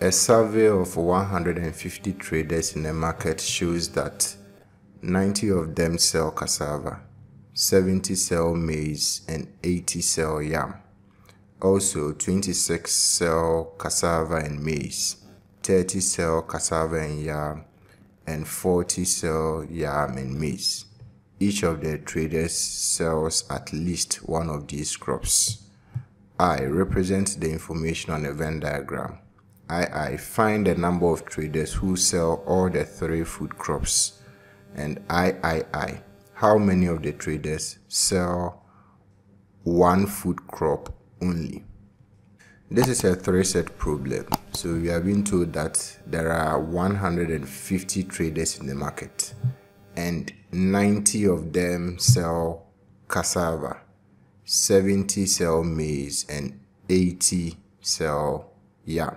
A survey of 150 traders in the market shows that 90 of them sell cassava, 70 sell maize, and 80 sell yam. Also, 26 sell cassava and maize, 30 sell cassava and yam, and 40 sell yam and maize. Each of the traders sells at least one of these crops. I represent the information on a Venn diagram. I, I find the number of traders who sell all the three food crops. And I, I, I, how many of the traders sell one food crop only? This is a three set problem. So we have been told that there are 150 traders in the market and 90 of them sell cassava, 70 sell maize, and 80 sell yam.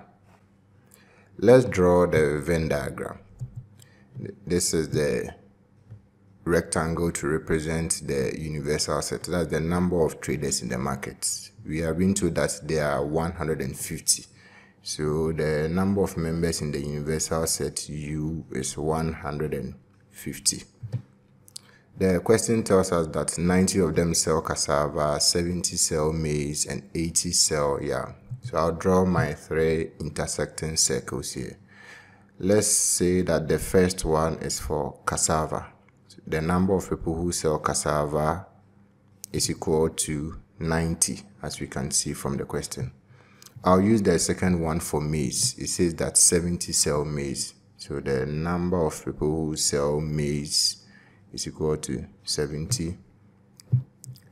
Let's draw the Venn diagram. This is the rectangle to represent the universal set. That's the number of traders in the market. We have been told that there are 150. So the number of members in the universal set U is 150. The question tells us that 90 of them sell cassava, 70 sell maize, and 80 sell yam. So I'll draw my three intersecting circles here. Let's say that the first one is for cassava. The number of people who sell cassava is equal to 90, as we can see from the question. I'll use the second one for maize. It says that 70 sell maize. So the number of people who sell maize is equal to 70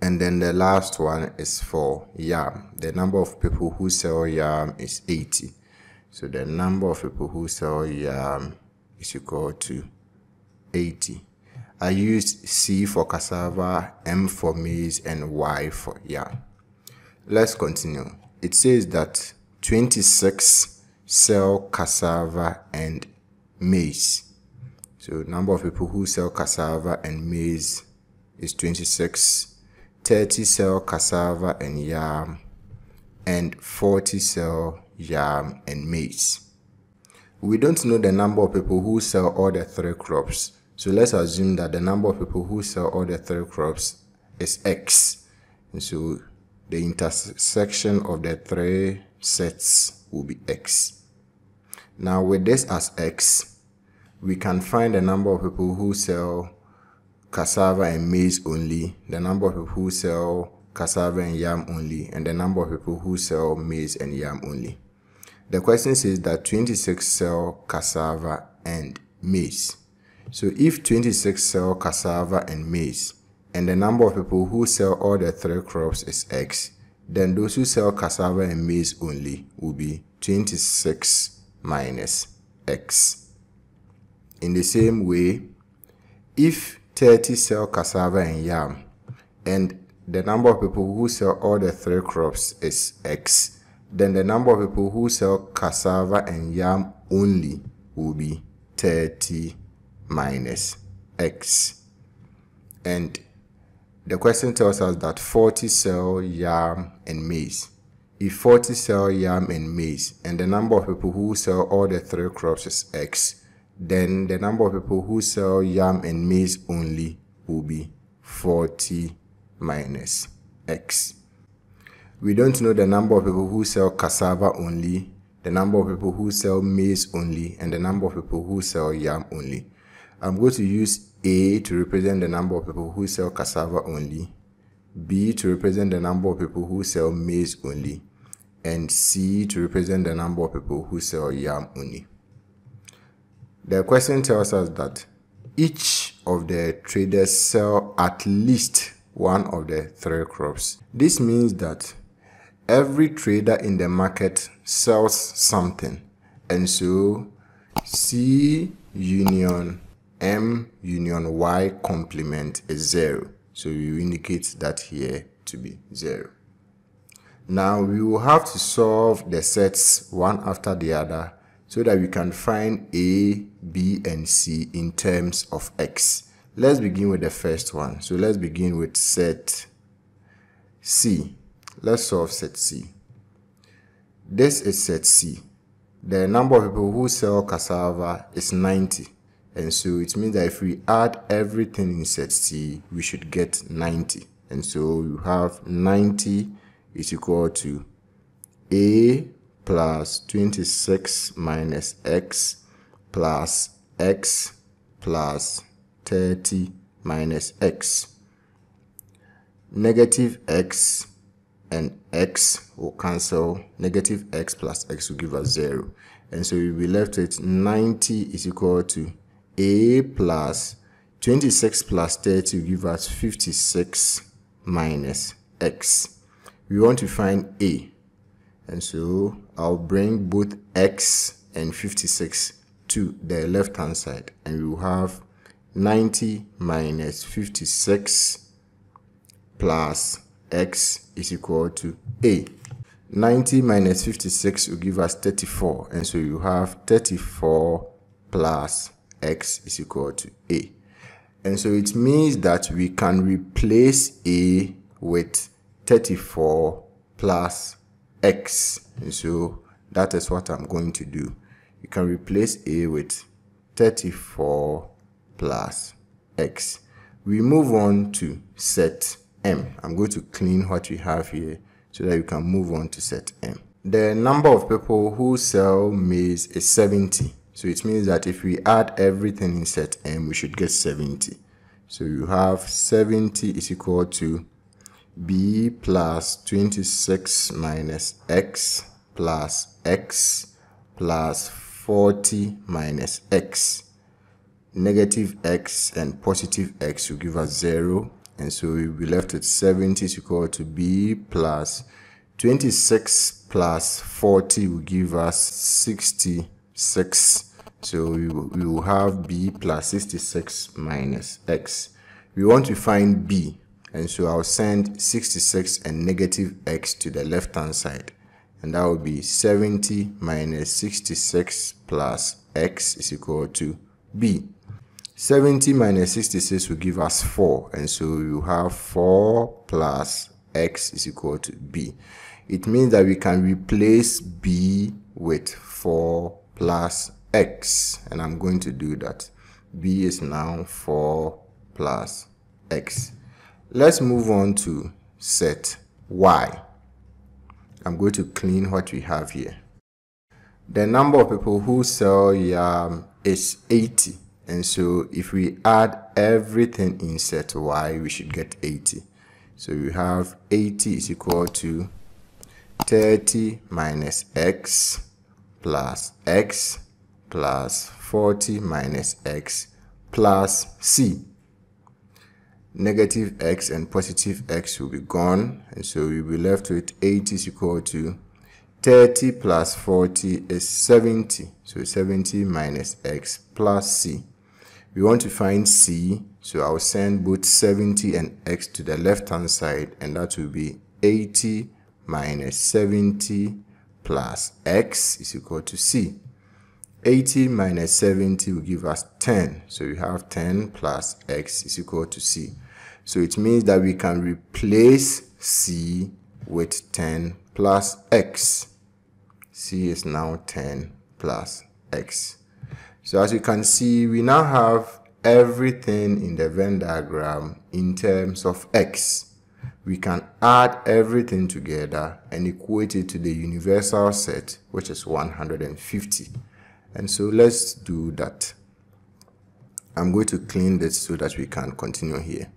and then the last one is for yam. The number of people who sell yam is 80. So the number of people who sell yam is equal to 80. I used C for cassava, M for maize, and Y for yam. Let's continue. It says that 26 sell cassava and maize. So number of people who sell cassava and maize is 26 30 sell cassava and yam, and 40 sell yam and maize. We don't know the number of people who sell all the three crops, so let's assume that the number of people who sell all the three crops is X. And so the intersection of the three sets will be X. Now with this as X, we can find the number of people who sell cassava and maize only, the number of people who sell cassava and yam only, and the number of people who sell maize and yam only. The question says that 26 sell cassava and maize. So if 26 sell cassava and maize, and the number of people who sell all the three crops is X, then those who sell cassava and maize only will be 26 minus X. In the same way, if 30 sell cassava and yam, and the number of people who sell all the three crops is X, then the number of people who sell cassava and yam only will be 30 minus X. And the question tells us that 40 sell yam and maize. If 40 sell yam and maize, and the number of people who sell all the three crops is X, then the number of people who sell yam and maize only will be 40 minus x. We don't know the number of people who sell cassava only, the number of people who sell maize only, and the number of people who sell yam only. I'm going to use A to represent the number of people who sell cassava only, B to represent the number of people who sell maize only, and C to represent the number of people who sell yam only. The question tells us that each of the traders sell at least one of the three crops. This means that every trader in the market sells something. And so C union M union Y complement is zero. So you indicate that here to be zero. Now we will have to solve the sets one after the other so that we can find A, B, and C in terms of X. Let's begin with the first one. So let's begin with set C. Let's solve set C. This is set C. the number of people who sell cassava is 90 and so it means that if we add everything in set C we should get 90 and so you have 90 is equal to A plus 26 minus X plus X plus 30 minus X. Negative X and X will cancel. Negative X plus X will give us 0. And so we'll be left with 90 is equal to A plus 26 plus 30 will give us 56 minus x. We want to find a. And so I'll bring both x and 56 to the left hand side. And we will have 90 minus 56 plus x is equal to a. 90 minus 56 will give us 34. And so you have 34 plus x is equal to a. And so it means that we can replace A with 34 plus X. And so that is what I'm going to do. You can replace A with 34 plus X. We move on to set M. I'm going to clean what we have here so that you can move on to set M. The number of people who sell maize is 70. So it means that if we add everything in set M, we should get 70. So you have 70 is equal to B plus 26 minus X plus X plus 40 minus X. Negative X and positive X will give us 0. And so we'll be left with 70 is equal to B plus 26 plus 40 will give us 66. So we will, have b plus 66 minus x. We want to find b, and so I'll send 66 and negative x to the left hand side. And that will be 70 minus 66 plus x is equal to b. 70 minus 66 will give us 4, and so we have 4 plus x is equal to b. It means that we can replace b with 4 plus x and I'm going to do that. b is now 4 plus x. Let's move on to set y. I'm going to clean what we have here. The number of people who sell yam is 80 and so if we add everything in set y we should get 80. So we have 80 is equal to 30 minus x plus x plus 40 minus x plus c. Negative x and positive x will be gone, and so we'll be left with 80 is equal to 30 plus 40 is 70. So 70 minus x plus c. We want to find c, so I'll send both 70 and x to the left hand side, and that will be 80 minus 70 plus x is equal to c. 80 minus 70 will give us 10. So we have 10 plus x is equal to c. So it means that we can replace c with 10 plus x. c is now 10 plus x. So as you can see, we now have everything in the Venn diagram in terms of x. We can add everything together and equate it to the universal set, which is 150. And so let's do that. I'm going to clean this so that we can continue here.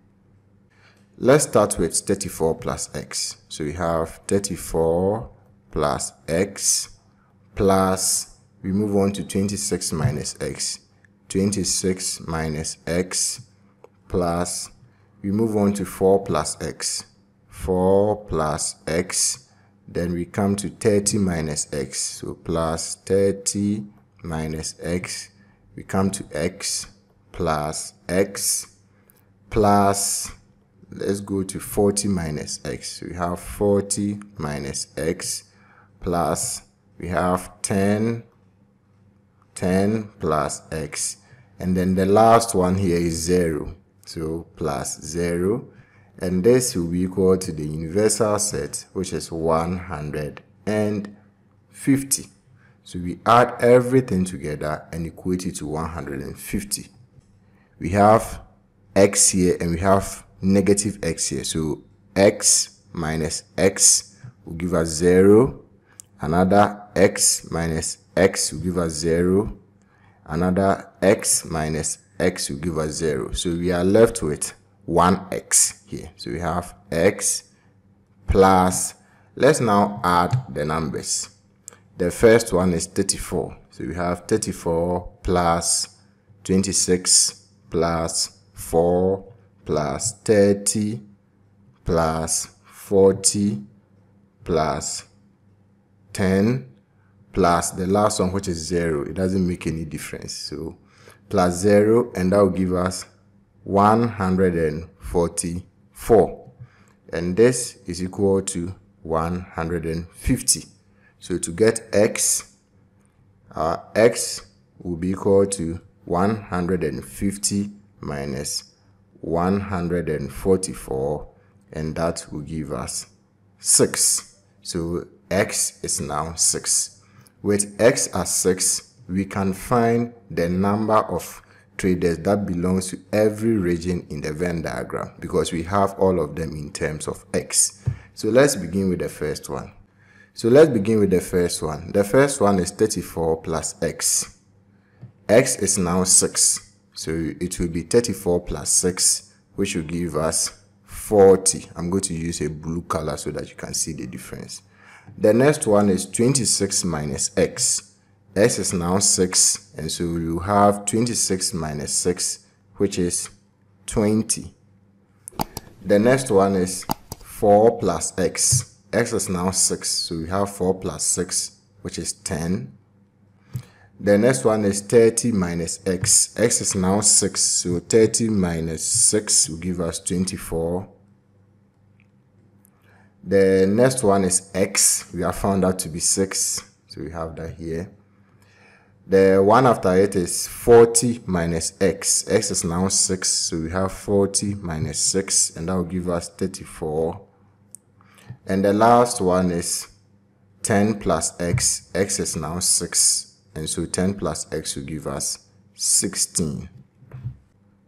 Let's start with 34 plus x. So we have 34 plus x plus, we move on to 26 minus x. 26 minus x plus, we move on to 4 plus x. 4 plus x, then we come to 30 minus x. So plus 30 minus x, we come to x plus x plus, let's go to 40 minus x. We have 40 minus x plus, we have 10, 10 plus x. And then the last one here is 0. So plus 0. And this will be equal to the universal set, which is 150. So we add everything together and equate it to 150. We have x here and we have negative x here. So x minus x will give us 0. Another x minus x will give us 0. Another x minus x will give us 0. So we are left with 1x here. So we have x plus, let's now add the numbers. The first one is 34. So we have 34 plus 26 plus 4 plus 30 plus 40 plus 10 plus the last one which is 0 it doesn't make any difference. So plus 0 and that will give us 144 and this is equal to 150 so to get x our x will be equal to 150 minus 144 and that will give us 6 so x is now 6 with x as 6 we can find the number of traders that belongs to every region in the Venn diagram because we have all of them in terms of x. So let's begin with the first one so let's begin with the first one the first one is 34 plus x x is now 6 so it will be 34 plus 6, which will give us 40. I'm going to use a blue color so that you can see the difference. The next one is 26 minus x. x is now 6, and so we will have 26 minus 6, which is 20. The next one is 4 plus x. x is now 6, so we have 4 plus 6, which is 10. The next one is 30 minus x. x is now 6, so 30 minus 6 will give us 24. The next one is x. We have found that to be 6, so we have that here. The one after it is 40 minus x. x is now 6, so we have 40 minus 6, and that will give us 34. And the last one is 10 plus x. x is now 6, and so 10 plus x will give us 16.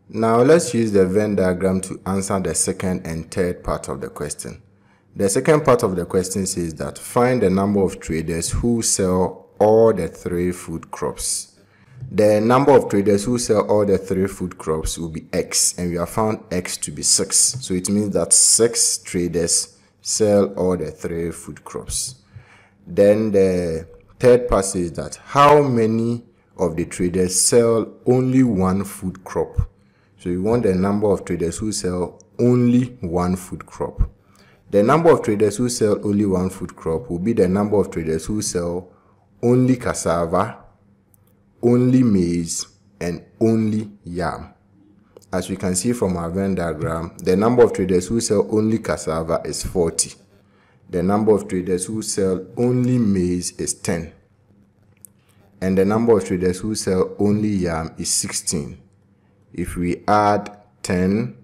Now let's use the Venn diagram to answer the second and third part of the question. The second part of the question says that find the number of traders who sell all the three food crops. The number of traders who sell all the three food crops will be x and we have found x to be 6. So it means that 6 traders sell all the three food crops. Then the Third part is that how many of the traders sell only one food crop. So you want the number of traders who sell only one food crop. The number of traders who sell only one food crop will be the number of traders who sell only cassava, only maize, and only yam. As we can see from our Venn diagram, the number of traders who sell only cassava is 40 the number of traders who sell only maize is 10 and the number of traders who sell only yam is 16 if we add 10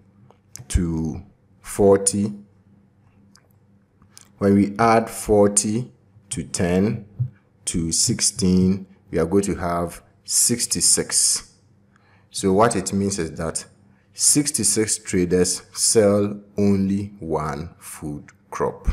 to 40 when we add 40 to 10 to 16 we are going to have 66 so what it means is that 66 traders sell only one food crop